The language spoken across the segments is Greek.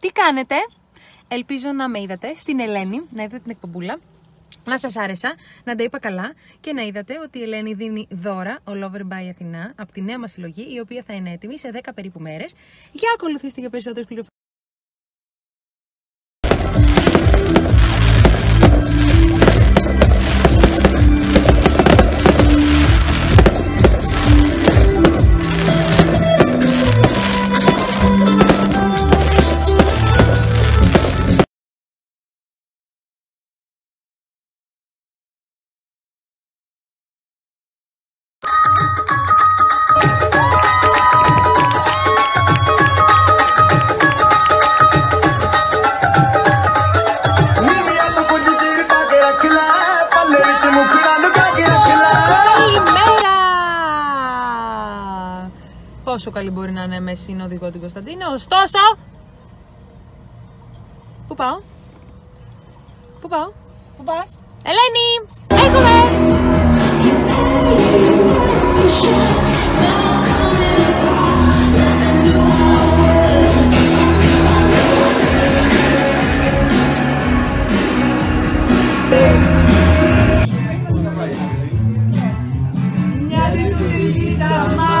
Τι κάνετε, ελπίζω να με είδατε στην Ελένη, να είδατε την εκπομπούλα. Να σας άρεσα, να τα είπα καλά και να είδατε ότι η Ελένη δίνει δώρα all over by Αθηνά από τη νέα μας συλλογή, η οποία θα είναι έτοιμη σε 10 περίπου μέρες. Για ακολουθήστε για περισσότερες πληροφορίες. Πόσο καλή μπορεί να είναι με συνοδηγό την Κωνσταντίνα, ωστόσο. Πού πάω; Πού πάω; Πού πας; Ελένη! Έρχομαι!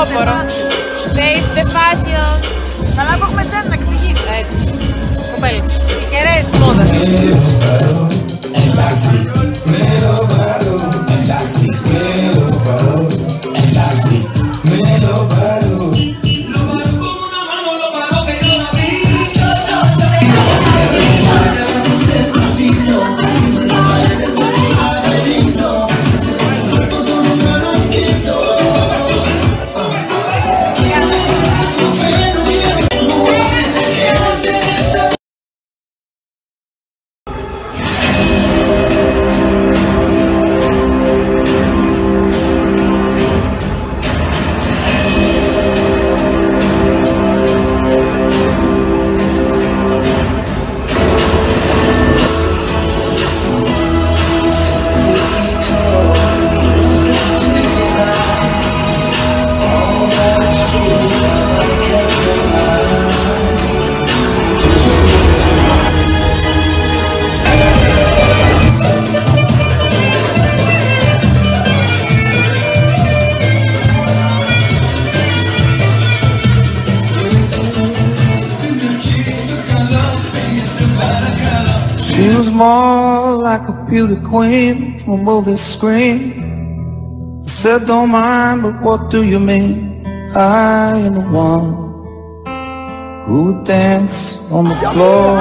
Κορίτσια, Φινόπορο. Face the fashion. Καλά που έχουμε σένα να εξηγήσεις. Έτσι. Κοπέλη. Η κεραία της μόδας. like a beauty queen from a movie screen. I said, don't mind, but what do you mean? I am the one who would dance on the floor.